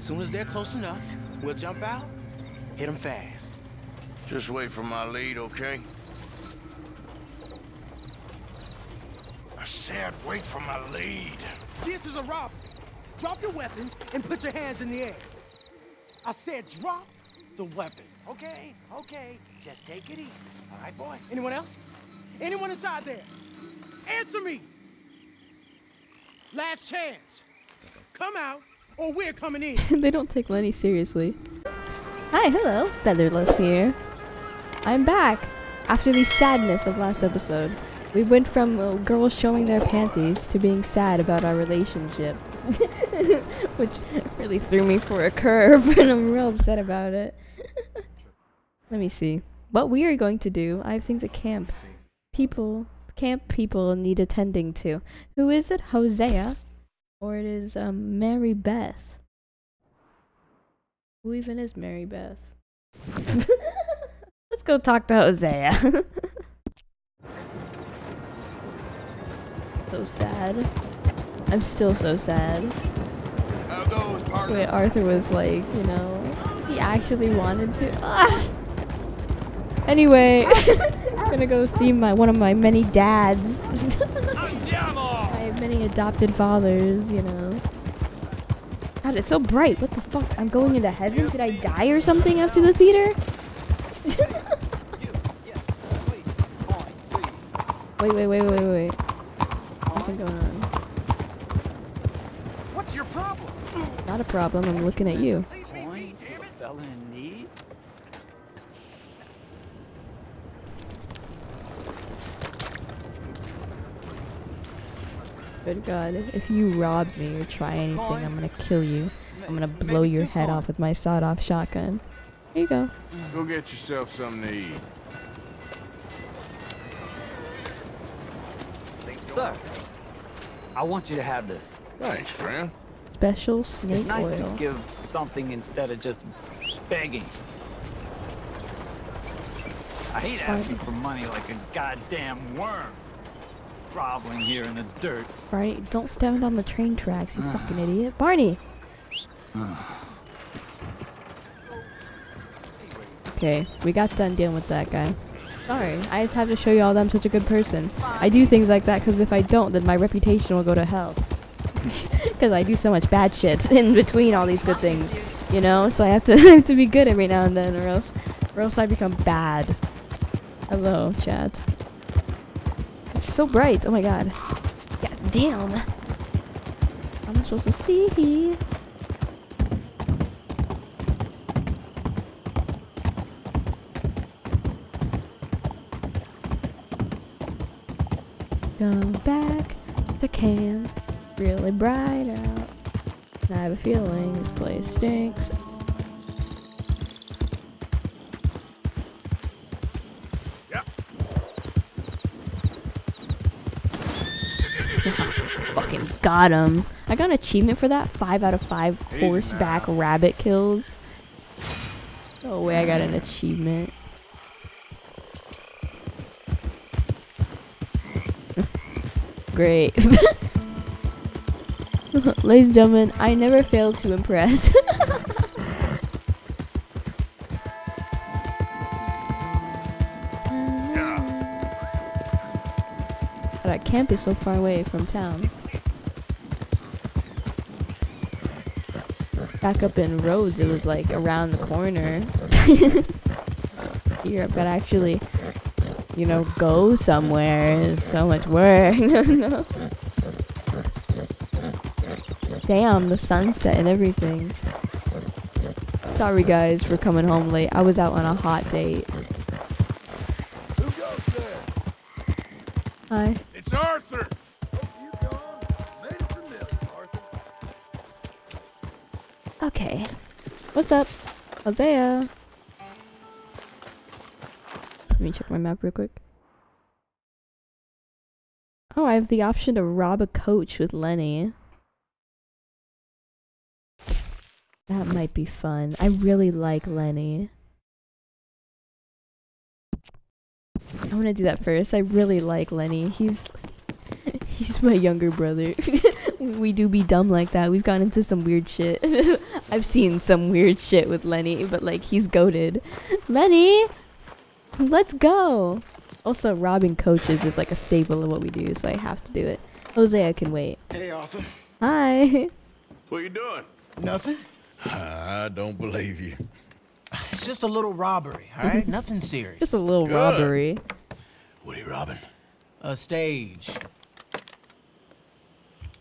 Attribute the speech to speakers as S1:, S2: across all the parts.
S1: As soon as they're close enough, we'll jump out, hit them fast.
S2: Just wait for my lead, okay? I said wait for my lead.
S1: This is a robbery. Drop your weapons and put your hands in the air. I said drop the weapon.
S3: Okay, okay. Just take it easy. All right, boy?
S1: Anyone else? Anyone inside there? Answer me! Last chance. Come out, or we're coming in.
S4: they don't take Lenny seriously. Hi, hello, FeatherLes here. I'm back after the sadness of last episode. We went from girls showing their panties to being sad about our relationship. Which really threw me for a curve, and I'm real upset about it. Let me see. What we are going to do, I have things at camp. People, camp people need attending to. Who is it? Hosea? Or it is um, Mary Beth? Who even is Mary Beth? Let's go talk to Hosea. so sad. I'm still so sad. Wait, Arthur was like, you know, he actually wanted to. Ah! Anyway, I'm gonna go see my one of my many dads. Many adopted fathers, you know. God, it's so bright. What the fuck? I'm going into heaven? Did I die or something after the theater? wait, wait, wait, wait, wait. Nothing going on.
S3: What's your problem?
S4: Not a problem. I'm looking at you.
S3: Point to a fella in need?
S4: Good God, if you rob me or try anything, I'm gonna kill you. I'm gonna blow your head off with my sawed-off shotgun. Here you go.
S2: Go get yourself something to eat.
S3: Sir, I want you to have this.
S2: Thanks, friend.
S4: Special snake It's
S3: nice
S4: oil.
S3: to give something instead of just begging. I hate asking for money like a goddamn worm. Groveling here in the dirt.
S4: Barney, don't stand on the train tracks, you fucking ah. idiot. Barney! Ah. okay, we got done dealing with that guy. Sorry, I just have to show you all that I'm such a good person. I do things like that because if I don't, then my reputation will go to hell. Because I do so much bad shit in between all these good things, you know? So I have to, have to be good every now and then, or else, or else I become bad. Hello, chat. It's so bright. Oh my god. God damn. I'm not supposed to see. Go back to camp. Really bright out. I have a feeling this place stinks. Fucking got him. I got an achievement for that. Five out of five horseback rabbit kills. No way I got an achievement. Great. Ladies and gentlemen, I never fail to impress. Camp is so far away from town. Back up in Rhodes, it was like around the corner. Here, to actually, you know, go somewhere. is so much work. Damn, the sunset and everything. Sorry guys for coming home late. I was out on a hot date. Hi. What's up? Hosea. Let me check my map real quick. Oh, I have the option to rob a coach with Lenny. That might be fun. I really like Lenny. I want to do that first. I really like Lenny. He's he's my younger brother. we do be dumb like that. We've gone into some weird shit. I've seen some weird shit with Lenny, but like he's goaded. Lenny, let's go. Also, robbing coaches is like a staple of what we do, so I have to do it. Hosea can wait.
S2: Hey, Arthur.
S4: Hi.
S2: What are you doing?
S5: Nothing.
S2: I don't believe you.
S5: It's just a little robbery, all right? Nothing serious.
S4: Just a little
S2: Good.
S4: robbery.
S2: What are you robbing?
S5: a stage.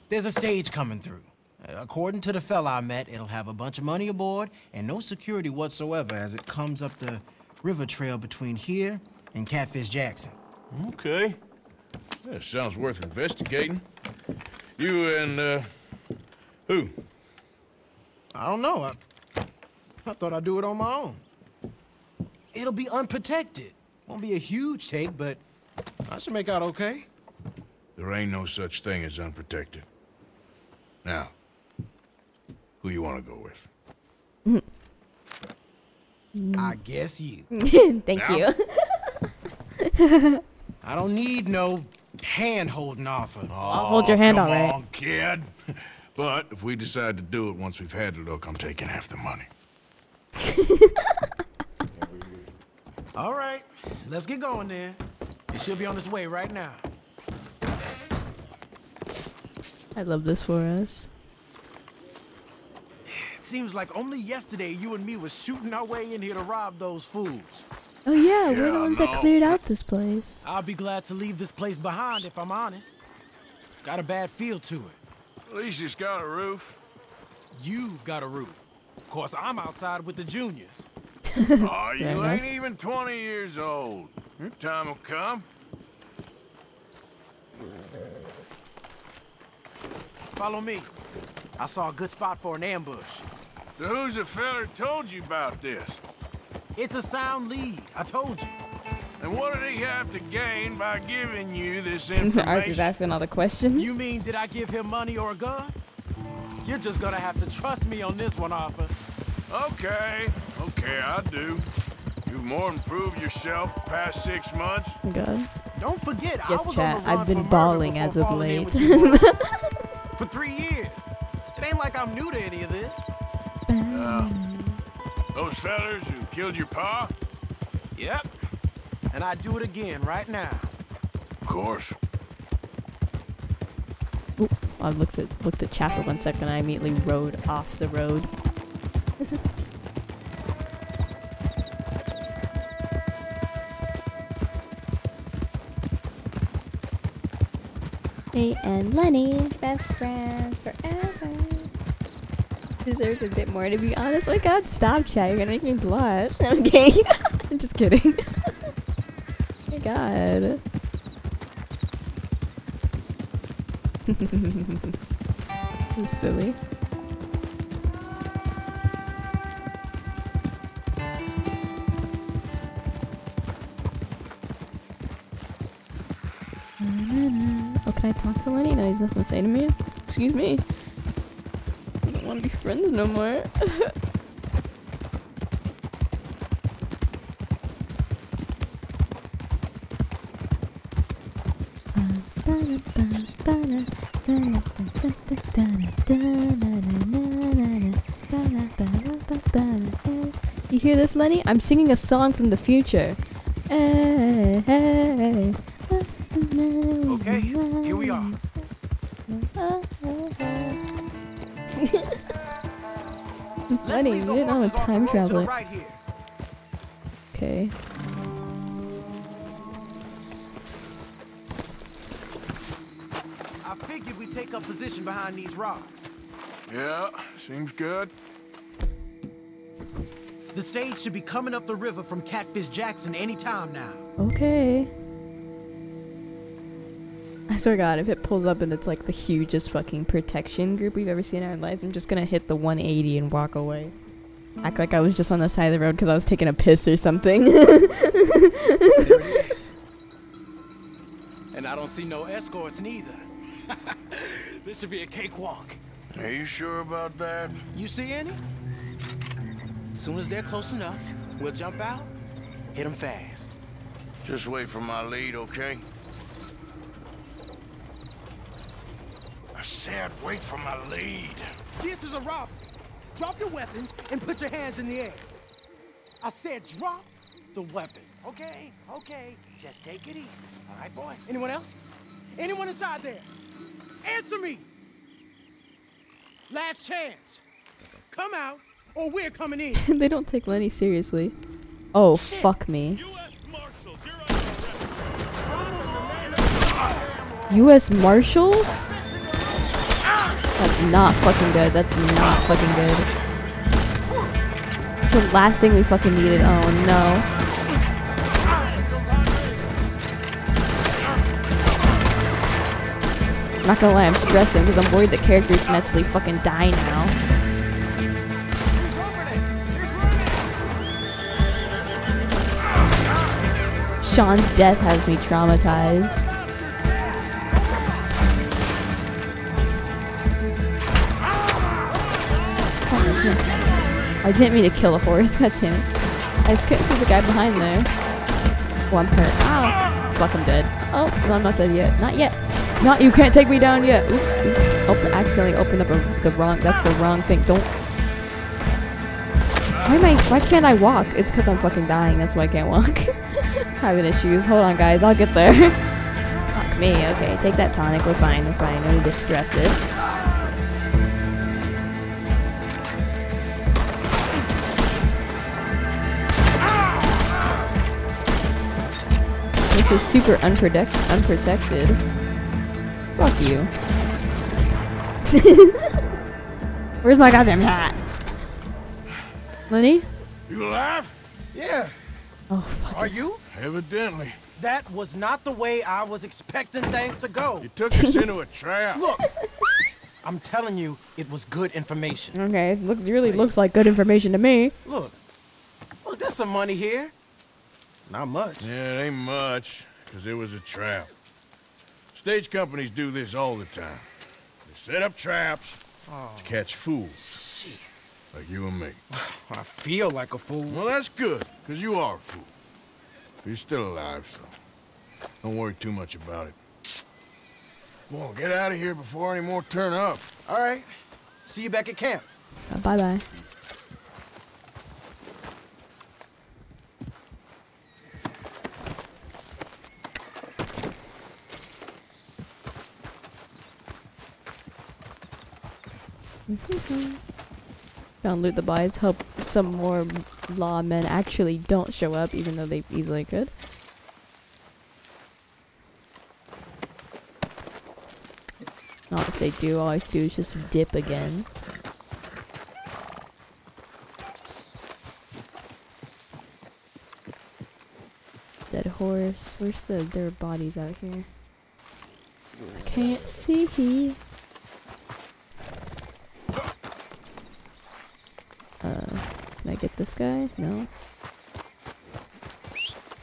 S5: There's a stage coming through. According to the fella I met, it'll have a bunch of money aboard and no security whatsoever as it comes up the river trail between here and Catfish Jackson.
S2: Okay. That sounds worth investigating. You and, uh, who?
S5: I don't know. I, I thought I'd do it on my own. It'll be unprotected. Won't be a huge take, but I should make out okay.
S2: There ain't no such thing as unprotected. Now, who you want to go with? Mm-hmm.
S5: I guess you.
S4: Thank you.
S5: I don't need no hand-holding offer.
S4: Oh, I'll hold your hand,
S2: come
S4: all right.
S2: on, kid. But if we decide to do it once we've had a look, I'm taking half the money.
S5: All right, let's get going then. It should be on its way right now.
S4: I love this for us.
S5: It seems like only yesterday you and me was shooting our way in here to rob those fools.
S4: Oh yeah, we're the
S2: I
S4: ones that cleared out this place.
S5: I'll be glad to leave this place behind if I'm honest. Got a bad feel to it.
S2: At least it's got a roof.
S5: You've got a roof. Of course, I'm outside with the juniors.
S2: oh, you
S4: enough.
S2: ain't even 20 years old. Your time will come.
S5: Follow me. I saw a good spot for an ambush.
S2: So who's the feller told you about this?
S5: It's a sound lead, I told you.
S2: And what did he have to gain by giving you this
S4: Arthur's
S2: information?
S4: asking all the questions.
S5: You mean, did I give him money or a gun? You're just gonna have to trust me on this one, Arthur.
S2: Okay, okay, I do. You've more than proved yourself the past six months.
S4: God.
S5: Don't forget, I
S4: Yes,
S5: was
S4: chat.
S5: on the
S4: I've been
S5: for
S4: bawling as of late.
S5: with you boys. for three years. It ain't like I'm new to any of this.
S2: Those fellers who killed your pa?
S5: Yep. And I'd do it again right now.
S2: Of course.
S4: I looked at looked at chat for one second. I immediately rode off the road. Me and Lenny, best friends forever. Deserves a bit more, to be honest. Oh my God, stop, chat. You're gonna make me blush. I'm kidding. I'm just kidding. oh my God. He's silly. Oh, can I talk to Lenny? No, he's nothing to say to me. Excuse me. To be friends no more. You hear this, Lenny? I'm singing a song from the future. Hey, hey.
S5: Okay, Let's
S4: Lenny,
S5: leave
S4: you didn't know a
S5: horses
S4: time
S5: road
S4: traveler.
S5: Right.
S4: Okay.
S5: I figured we take up position behind these rocks.
S2: Yeah, seems good.
S5: The stage should be coming up the river from Catfish Jackson any time now.
S4: Okay. I swear to God, if it pulls up and it's like the hugest fucking protection group we've ever seen in our lives, I'm just gonna hit the 180 and walk away. Act like I was just on the side of the road because I was taking a piss or something.
S5: There it is. And I don't see no escorts neither. this should be a cakewalk.
S2: Are you sure about that?
S5: You see any? As soon as they're close enough, we'll jump out, hit them fast.
S2: Just wait for my lead, okay? I said said wait for my lead.
S1: This is a robbery. Drop your weapons and put your hands in the air. I said drop the weapon.
S6: Okay, okay. Just take it easy. All right, boy?
S1: Anyone else? Anyone inside there? Answer me! Last chance. Come out, or we're coming in.
S4: they don't take Lenny seriously. Oh, fuck me. U.S. Marshal? That's not fucking good. That's not fucking good. It's the last thing we fucking needed. Oh no. Not gonna lie, I'm stressing because I'm worried the characters can actually fucking die now. Sean's death has me traumatized. I didn't mean to kill a horse, god damn it. I just couldn't see the guy behind there. I'm hurt. Ow! Fuck, I'm dead. Oh, no, I'm not dead yet. Not yet. Not you can't take me down yet. Oops. oops. Open, accidentally opened up a, the wrong. That's the wrong thing. Don't. Why am I? Why can't I walk? It's because I'm fucking dying. That's why I can't walk. Having issues. Hold on, guys. I'll get there. Fuck me. Okay, take that tonic. We're fine. We're fine. No need to stress it. This is super unprotect unprotected. Fuck you. Where's my goddamn hat? Lenny?
S2: You alive?
S5: Yeah,
S4: Oh, fuck.
S5: are you?
S2: Evidently.
S5: That was not the way I was expecting things to go.
S2: You took us into a trap.
S5: Look, I'm telling you, it was good information.
S4: Okay, it look, really looks like good information to me.
S5: Look, look, there's some money here. Not much.
S2: Yeah, it ain't much, because it was a trap. Stage companies do this all the time. They set up traps to catch fools. Like you and me.
S5: I feel like a fool.
S2: Well, that's good, because you are a fool. But you're still alive, so don't worry too much about it. Come on, get out of here before any more turn up.
S5: All right, see you back at camp.
S4: Uh, bye. Loot the buys. Hope some more lawmen actually don't show up, even though they easily could. Not if they do. All I have to do is just dip again. Dead horse. Where's the their bodies out here? I can't see. Uh, can I get this guy? No.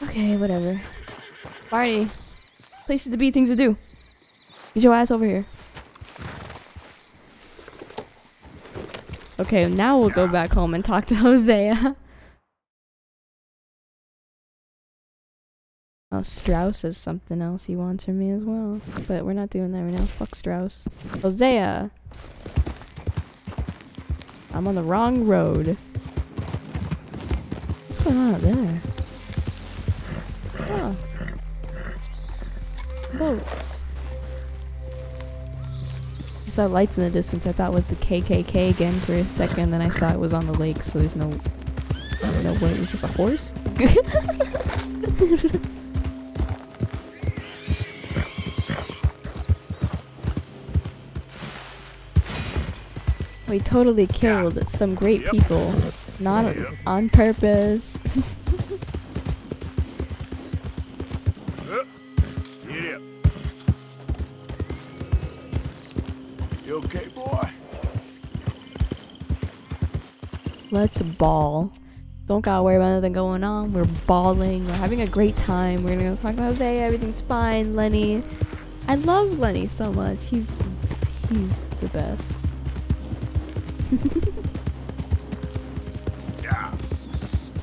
S4: Okay, whatever. Barney, places to be, things to do. Get your ass over here. Okay, now we'll go back home and talk to Hosea. Oh, Strauss has something else he wants from me as well. But we're not doing that right now. Fuck Strauss. Hosea! I'm on the wrong road. What's going on out there? Oh. Boats. I saw lights in the distance. I thought it was the KKK again for a second. Then I saw it was on the lake, so there's no no way. It was just a horse. we totally killed some great
S2: Yep.
S4: people, not
S2: Yep.
S4: on purpose.
S2: You okay, boy?
S4: Let's ball. Don't gotta worry about anything going on. We're balling. We're having a great time. We're gonna go talk to Hosea. Everything's fine. Lenny. I love Lenny so much. He's he's the best.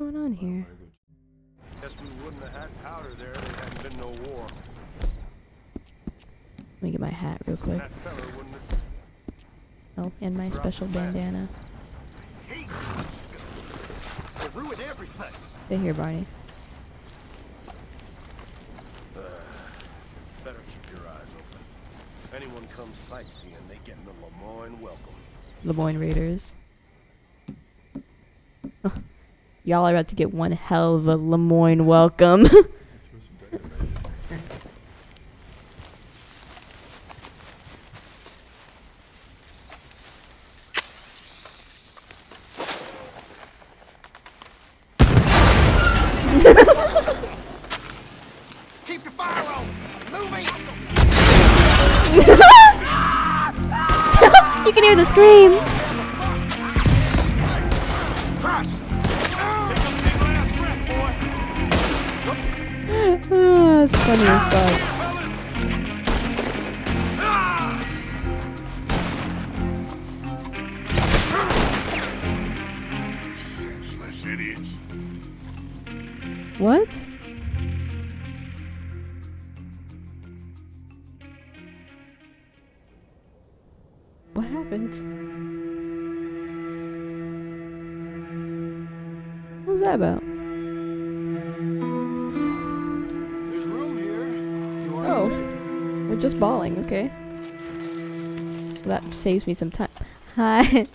S4: What's going on here?
S7: Guess we wouldn't have had powder there. There hadn't been no war.
S4: Let me get my hat real quick.
S7: That fella wouldn't have.
S4: Oh, and my special bandana.
S6: Heat! Will ruin everything.
S4: Stay here, Barney.
S7: Better keep your eyes open. If anyone comes sightseeing, they get the Lemoyne welcome.
S4: Lemoyne Raiders. Y'all are about to get one hell of a Lemoyne welcome. okay. So that saves me some time. Hi.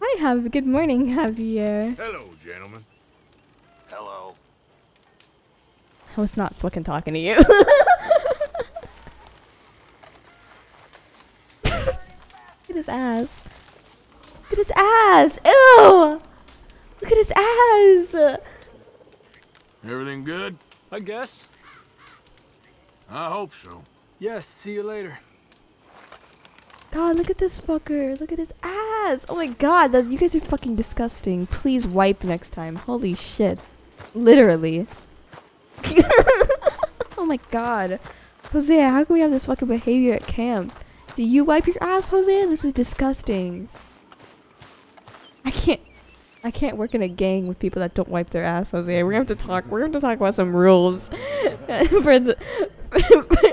S4: Hi, Jav. Good morning, Javier.
S2: Hello, gentlemen.
S6: Hello.
S4: I was not fucking talking to you. Look at his ass. Look at his ass. Ew. Look at his ass.
S2: Everything good?
S8: I guess.
S2: I hope so.
S8: Yes, see you later.
S4: God, look at this fucker. Look at his ass. Oh my god, that, you guys are fucking disgusting. Please wipe next time. Holy shit. Literally. oh my god. Hosea, how can we have this fucking behavior at camp? Do you wipe your ass, Hosea? This is disgusting. I can't. I can't work in a gang with people that don't wipe their ass, Hosea. We're gonna have to talk. We're gonna have to talk about some rules for the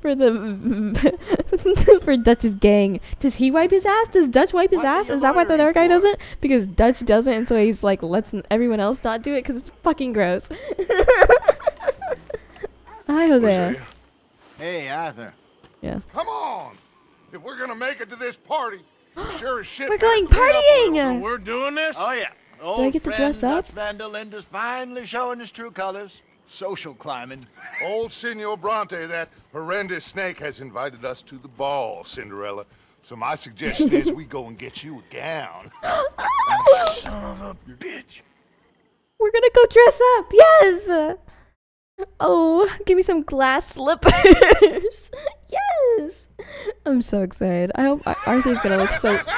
S4: for the for Dutch's gang. Does he wipe his ass? Does Dutch wipe his
S6: What
S4: ass? Is that why the other guy
S6: for?
S4: doesn't? Because Dutch doesn't, and so he's like lets n- everyone else not do it because it's fucking gross. Hi, Hosea.
S2: Hosea.
S9: Hey, Arthur.
S4: Yeah.
S10: Come on! If we're gonna make it to this party, we sure as shit.
S4: We're going
S10: to meet up
S2: So
S4: partying.
S2: we're doing this?
S9: Oh, yeah. Old
S4: get to
S9: friend
S4: dress up?
S9: Dutch Van der Linde's finally showing his true colors. Social climbing.
S10: Old Senor Bronte, that horrendous snake, has invited us to the ball, Cinderella. So my suggestion is we go and get you a gown.
S2: Son of a bitch.
S4: We're gonna go dress up. Yes. Oh, give me some glass slippers. yes. I'm so excited. I hope Arthur's gonna look so.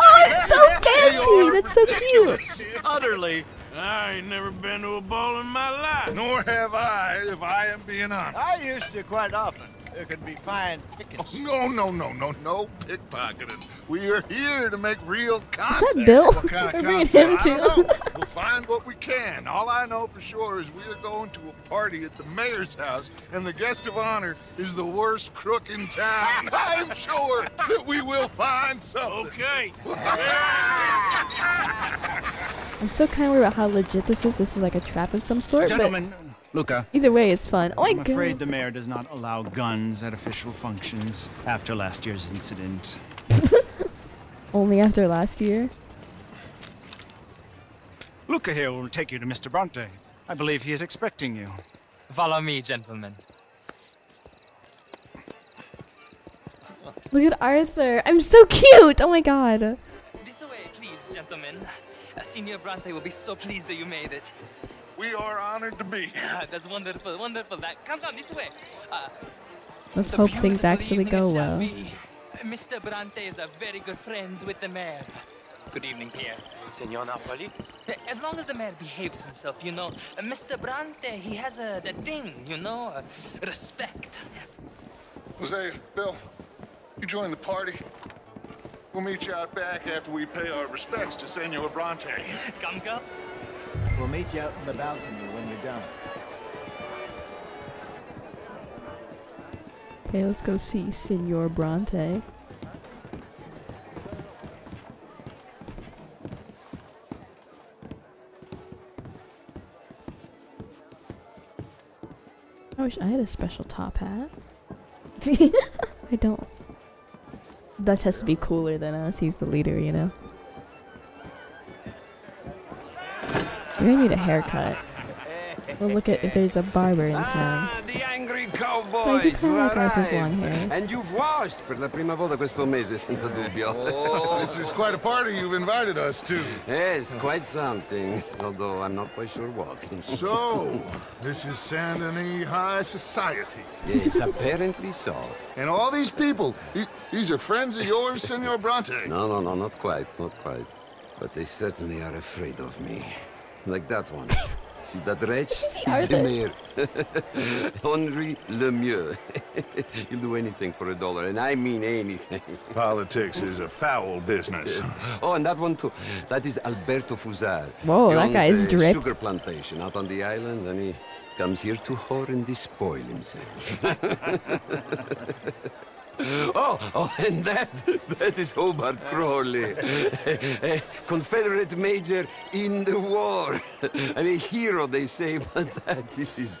S4: Oh, it's so fancy. That's so cute.
S9: Utterly.
S2: I ain't never been to a ball in my life.
S10: Nor have I, if I am being honest.
S9: I used to quite often. There could be fine pickings.
S10: No, no, no, no, no pickpocketing. We are here to make real
S4: Is
S10: contact.
S4: that Bill?
S2: What kind of
S4: We're bringing him
S10: I don't
S4: too.
S10: know. We'll find what we can. All I know for sure is we are going to a party at the mayor's house, and the guest of honor is the worst crook in town. I'm sure that we will find something.
S2: Okay.
S4: I'm so kind of worried about how legit this is. This is like a trap of some sort.
S3: Gentlemen, Luca,
S4: either way, it's fun. Oh my
S3: I'm
S4: god.
S3: afraid the mayor does not allow guns at official functions after last year's incident.
S4: Only after last year.
S3: Luca here will take you to Mr. Bronte. I believe he is expecting you.
S8: Follow me, gentlemen.
S4: Look at Arthur. I'm so cute. Oh my god.
S8: This way, please, gentlemen. Senor Bronte will be so pleased that you made it.
S10: We are honored to be here.
S8: That's wonderful, wonderful. That come, come this way. Uh,
S4: Let's hope things actually go well.
S8: be. Mr. Bronte is a very good friends with the mayor. Good evening, Pierre.
S6: Senor Napoli?
S8: As long as the mayor behaves himself, you know. Uh, Mr. Bronte, he has a, a thing, you know, uh, respect.
S10: Hosea, Bill, you join the party. We'll meet you out back after we pay our respects to Senor Bronte.
S8: Come, come.
S9: We'll meet you out in the balcony when you're done.
S4: Okay, let's go see Senor Bronte. I wish I had a special top hat. I don't. Dutch has to be cooler than us. He's the leader, you know. You're gonna need a haircut. We'll look at if there's a barber in town.
S11: Ah, the angry
S4: I do kinda like Arthur's long hair.
S11: And you've washed per la prima volta questo mese, senza dubbio.
S10: This is quite a party you've invited us to.
S11: yes, quite something. Although I'm not quite sure what.
S10: So, this is Saint Denis High Society.
S11: yes, apparently so.
S10: And all these people, these are friends of yours, Senor Bronte?
S11: No, no, no, not quite, not quite. But they certainly are afraid of me. Like that one. See that wretch? He's the mayor. Henri Lemieux. He'll do anything for a dollar, and I mean anything.
S10: Politics is a foul business.
S11: Oh, and that one too. That is Alberto Fussar.
S4: Whoa,
S11: He
S4: that
S11: owns
S4: guy's
S11: a
S4: dripped.
S11: sugar plantation out on the island, and he comes here to whore and despoil himself. oh, oh, and that, that is Hobart Crawley, a Confederate major in the war. I mean, hero, they say, but that is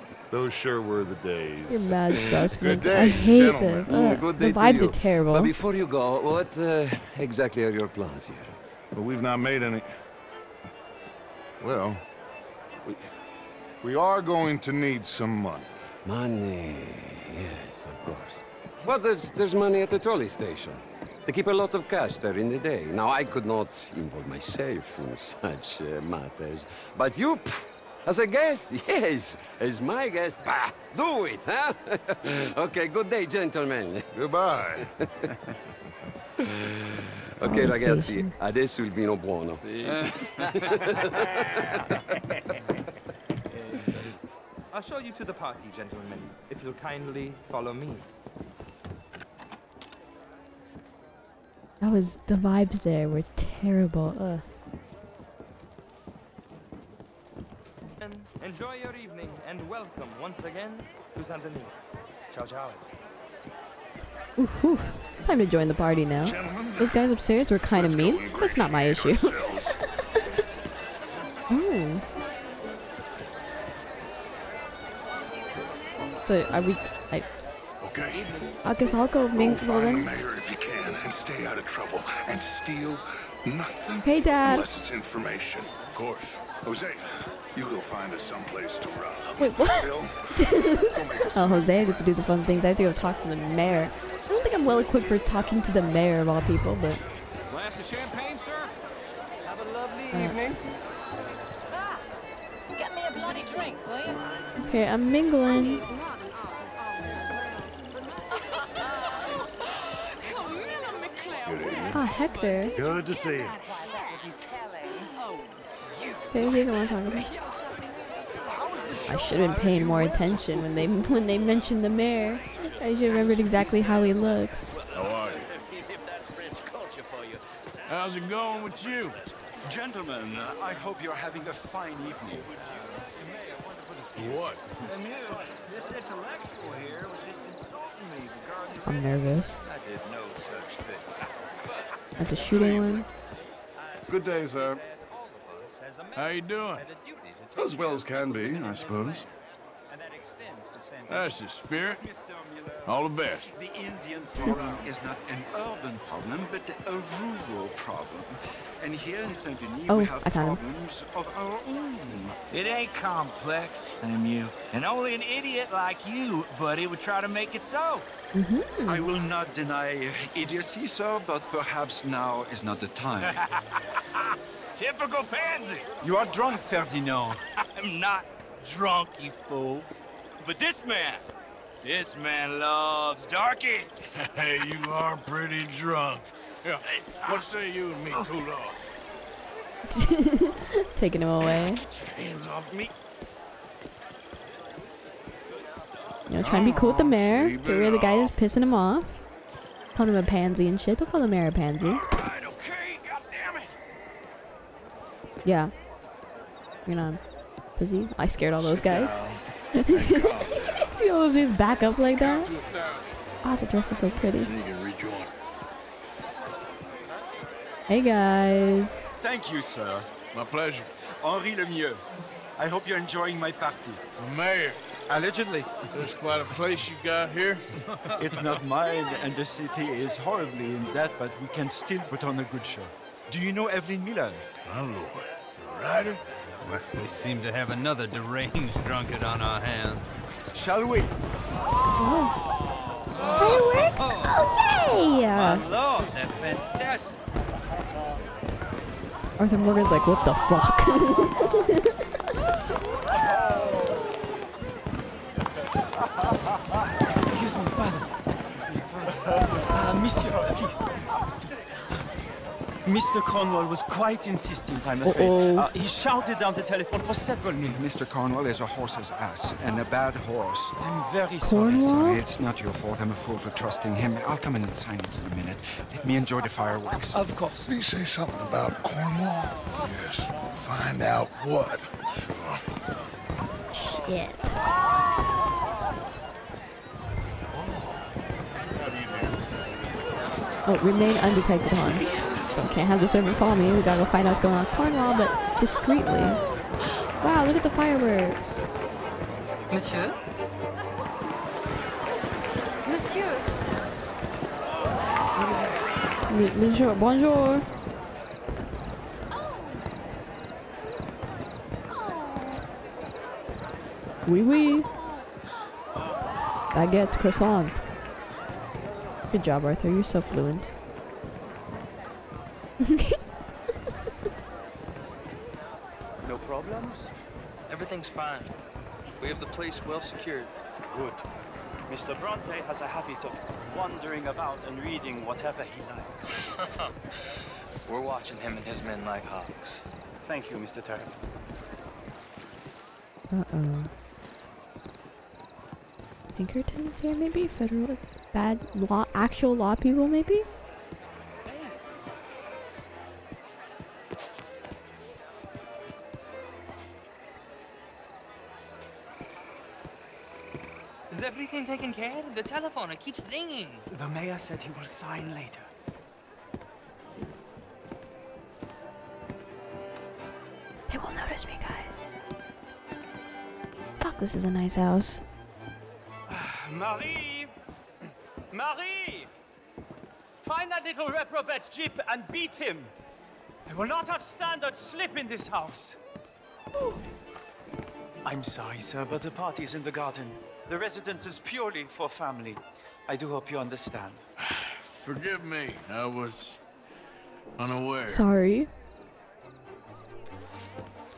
S10: Those sure were the days.
S4: You're mad sus,
S10: Good
S4: man. I hate
S10: gentlemen.
S4: this. Uh,
S11: good
S4: the
S11: day to
S4: vibes
S11: you.
S4: are terrible.
S11: But before you go, what uh, exactly are your plans here?
S10: Well, we've not made any... Well, we, we are going to need some money.
S11: Money, yes, of course. Well, there's, there's money at the trolley station. They keep a lot of cash there in the day. Now, I could not involve myself in such uh, matters. But you, pff, as a guest, yes, as my guest, bah, do it, huh? okay, good day, gentlemen.
S10: Goodbye.
S11: Ok, ragazzi,
S4: station.
S11: adesso il vino buono.
S8: I'll show you to the party, gentlemen, if you'll kindly follow me.
S4: That was the vibes there were terrible. Ugh.
S8: And enjoy your evening, and welcome once again to Saint Denis. Ciao, ciao.
S4: Oof, oof. Time to join the party now. Those guys upstairs were kind of mean. That's not my issue. oh. So are we? I,
S10: Okay.
S4: I guess I'll go
S10: Go
S4: mingle
S10: find the
S4: then.
S10: mayor if you can, and stay out of trouble, and steal nothing
S4: Hey, Dad.
S10: unless it's information. Of course. Hosea, you go find us someplace to rob.
S4: Wait, what?
S10: Bill,
S4: Oh, Hosea gets to do the fun things. I have to go talk to the mayor. I don't think I'm well equipped for talking to the mayor of all people, but
S12: Glass of champagne, sir?
S6: Have a lovely
S4: Uh,
S6: evening.
S13: Get me a
S12: drink, will you?
S4: Okay, I'm mingling. Ah, Hector.
S7: Good to see you.
S4: Okay, he doesn't want to talk about. I should have been paying more attention when they when they mentioned the mayor. I should have remembered exactly how he looks.
S2: How are you? How's it going with you?
S13: Gentlemen, I hope you're having a fine evening.
S2: What?
S6: This intellectual here was just insulting me regarding
S4: I'm nervous.
S13: I did no such thing.
S4: At the shooting one.
S10: Good day, sir.
S2: How you doing?
S10: As well as can be, I suppose.
S2: That's the spirit. All the best.
S13: The Indian problem is not an urban problem, but a rural problem. And here in Saint Denis,
S4: Oh,
S13: we have
S4: I found him.
S13: problems of our own.
S6: It ain't complex, damn you. And only an idiot like you, buddy, would try to make it so. Mm-hmm.
S13: I will not deny idiocy, sir, but perhaps now is not the time.
S6: Typical pansy.
S13: you are drunk, Ferdinand.
S6: I'm not drunk, you fool. But this man, this man loves darkies.
S2: Hey, you are pretty drunk. Yeah. What say you and me cool off?
S4: Taking him away.
S6: Hands off me.
S4: You know, trying to be cool with the mayor. Get rid of the guy that's pissing him off. Calling him a pansy and shit. Don't call the mayor a pansy.
S6: Right, okay, goddammit.
S4: Yeah. You know, busy. I scared all those guys. See all those dudes back up like that? Oh, the dress is so pretty.
S2: You can rejoin.
S4: Hey guys.
S13: Thank you, sir.
S2: My pleasure.
S13: Henri Lemieux. I hope you're enjoying my party.
S2: The mayor.
S13: Allegedly.
S2: There's quite a place you got here.
S13: It's not mine, and the city is horribly in debt, but we can still put on a good show. Do you know Evelyn Miller?
S2: My lord. The writer?
S6: We seem to have another deranged drunkard on our hands.
S13: Shall we?
S4: Fireworks? Oh,
S6: My
S4: yay!
S6: lord, they're fantastic.
S4: Arthur Morgan's like, what the fuck?
S14: Excuse me, pardon. Excuse me, pardon. Uh, monsieur, please. Mr. Cornwall was quite insistent, I'm afraid.
S13: Uh-oh.
S14: Uh, he shouted down the telephone for several minutes.
S13: Mr. Cornwall is a horse's ass, and a bad horse.
S14: I'm very sorry, sir.
S13: Sorry, it's not your fault. I'm a fool for trusting him. I'll come in and sign it in a minute. Let me enjoy the fireworks.
S14: Of course.
S10: Did he say something about Cornwall? Yes. Find out what. Sure.
S4: Shit. Oh, remain undetected, hon. Can't have the servant follow me. We gotta go find out what's going on Cornwall, but discreetly. Wow, look at the fireworks.
S12: Monsieur? Monsieur?
S4: Bonjour. Bonjour. Oui, oui. Baguette, croissant. Good job, Arthur. You're so fluent.
S8: No problems? Everything's fine. We have the place well secured.
S14: Good. Mr. Bronte has a habit of wandering about and reading whatever he likes.
S8: We're watching him and his men like hawks.
S14: Thank you, Mr. Turner.
S4: Uh-oh. Pinkertons here, maybe? Federal bad law, actual law people, maybe?
S8: Telephone, it keeps ringing.
S14: The mayor said he will sign later.
S4: They won't notice me, guys. Fuck, this is a nice house.
S14: Marie! Marie! Find that little reprobate Jip and beat him! I will not have standard slip in this house! I'm sorry, sir, but the party's in the garden. The residence is purely for family. I do hope you understand.
S2: Forgive me. I was unaware.
S4: Sorry.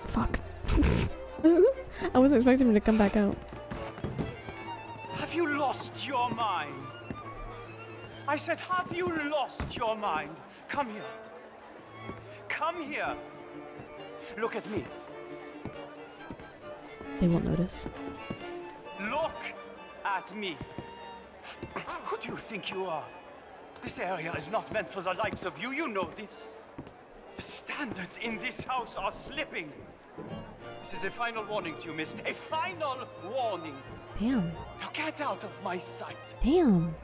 S4: Fuck. I wasn't expecting him to come back out.
S14: Have you lost your mind? I said, have you lost your mind? Come here. Come here. Look at me.
S4: They won't notice.
S14: Look at me. Who do you think you are? This area is not meant for the likes of you. You know this. The standards in this house are slipping. This is a final warning to you, miss. A final warning.
S4: Damn.
S14: Now get out of my sight.
S4: Damn.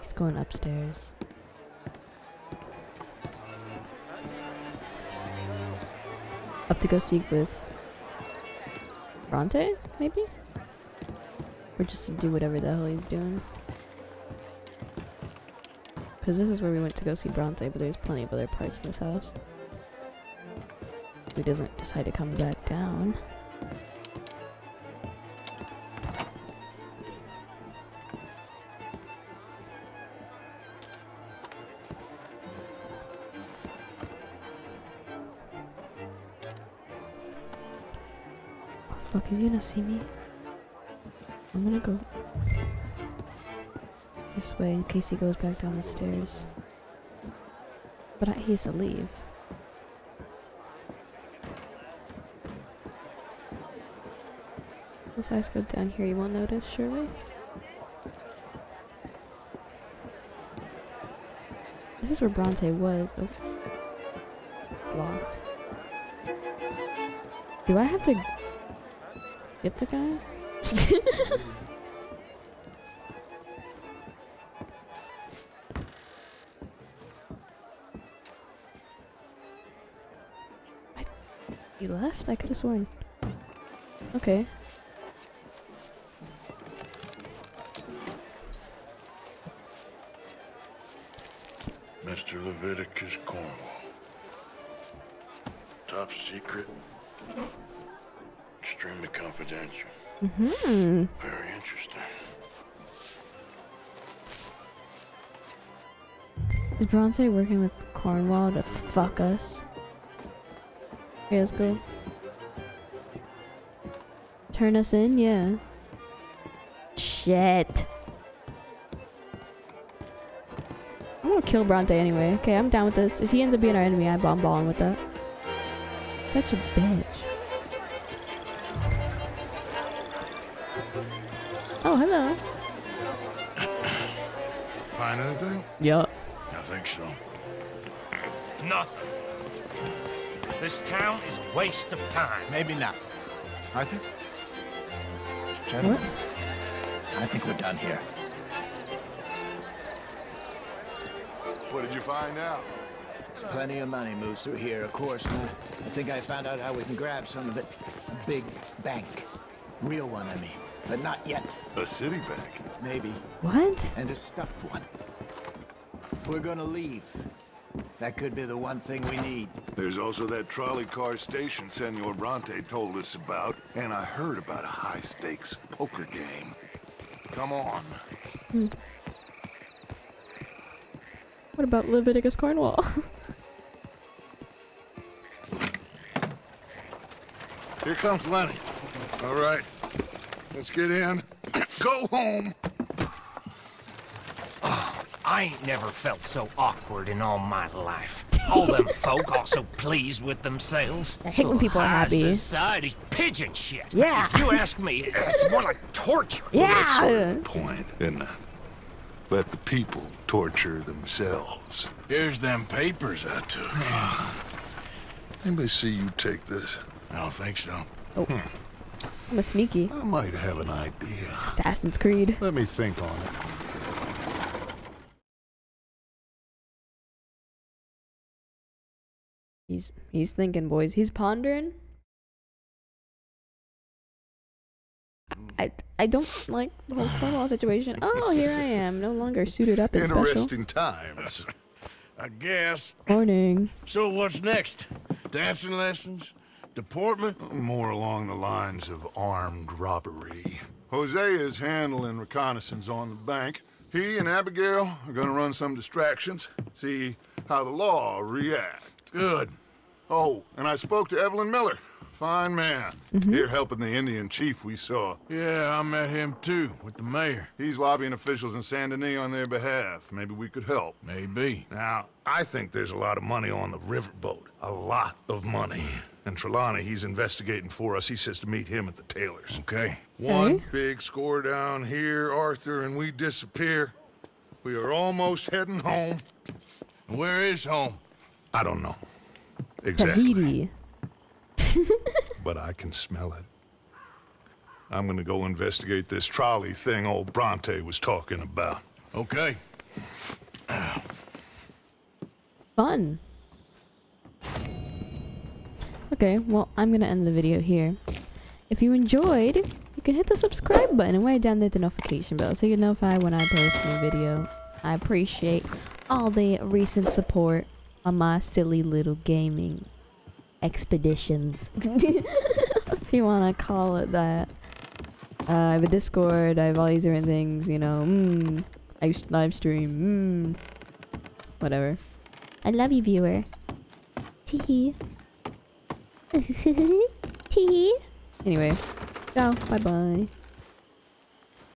S4: He's going upstairs. To go speak with Bronte, maybe? Or just to do whatever the hell he's doing. Because this is where we went to go see Bronte, but there's plenty of other parts in this house. He doesn't decide to come back down. Gonna see me? I'm gonna go this way in case he goes back down the stairs. But I, he has to leave. If I just go down here, you won't notice, surely? This is where Bronte was. Oh. It's locked. Do I have to get the guy? I, he left? I could have sworn. Okay.
S10: Mr. Leviticus Cornwall. Top secret. Confidential.
S4: Mm-hmm.
S10: Very interesting.
S4: Is Bronte working with Cornwall to fuck us? Okay, let's go. Turn us in? Yeah. Shit. I'm gonna kill Bronte anyway. Okay, I'm down with this. If he ends up being our enemy, I bomb balling with that. Such a bitch.
S10: Anything?
S4: Yup.
S10: I think so.
S15: Nothing. This town is a waste of time.
S9: Maybe not. I think. Gentlemen, I think we're done here.
S10: What did you find out?
S9: There's plenty of money moves through here, of course, and I, I think I found out how we can grab some of it. A big bank. Real one, I mean. But not yet.
S10: A city bank?
S9: Maybe.
S4: What?
S9: And a stuffed one. If we're gonna leave, that could be the one thing we need.
S10: There's also that trolley car station Senor Bronte told us about, and I heard about a high-stakes poker game. Come on.
S4: Hmm. What about Leviticus Cornwall?
S10: Here comes Lenny. All right, let's get in. Go home.
S15: I ain't never felt so awkward in all my life. All them folk all so pleased with themselves.
S4: I hate when people are
S15: High
S4: happy.
S15: Society's pigeon shit.
S4: Yeah.
S15: If you ask me, it's more like torture.
S10: Well, that's sort of the point, isn't it? Let the people torture themselves.
S2: Here's them papers I took.
S10: Anybody see you take this?
S2: I don't think so.
S4: Oh. Hmm. I'm a sneaky.
S10: I might have an idea.
S4: Assassin's Creed.
S10: Let me think on it.
S4: He's he's thinking, boys. He's pondering. I I don't like the whole Cornwall situation. Oh, here I am, no longer suited up and special.
S10: Interesting times.
S2: I guess.
S4: Morning.
S2: So what's next? Dancing lessons? Deportment?
S10: More along the lines of armed robbery. Hosea is handling reconnaissance on the bank. He and Abigail are gonna run some distractions, see how the law react.
S2: Good.
S10: Oh, and I spoke to Evelyn Miller. Fine man.
S4: Mhm.
S10: Here helping the Indian chief we saw.
S2: Yeah, I met him too, with the mayor.
S10: He's lobbying officials in Saint Denis on their behalf. Maybe we could help.
S2: Maybe.
S10: Now, I think there's a lot of money on the riverboat. A lot of money. And Trelawny, he's investigating for us. He says to meet him at the tailor's.
S2: Okay.
S10: One
S4: Okay.
S10: big score down here, Arthur, and we disappear. We are almost heading home.
S2: Where is home?
S10: I don't know. Exactly.
S4: Tahiti.
S10: but I can smell it. I'm gonna go investigate this trolley thing old Bronte was talking about.
S2: Okay.
S4: Fun. Okay, well, I'm gonna end the video here. If you enjoyed, you can hit the subscribe button and right down there the notification bell so you get notified when I post a new video. I appreciate all the recent support on my silly little gaming expeditions. if you wanna call it that. Uh, I have a Discord, I have all these different things, you know, mmm. I used to live stream, mmm. Whatever. I love you, viewer. Teehee. Teehee. Anyway, go. Bye bye.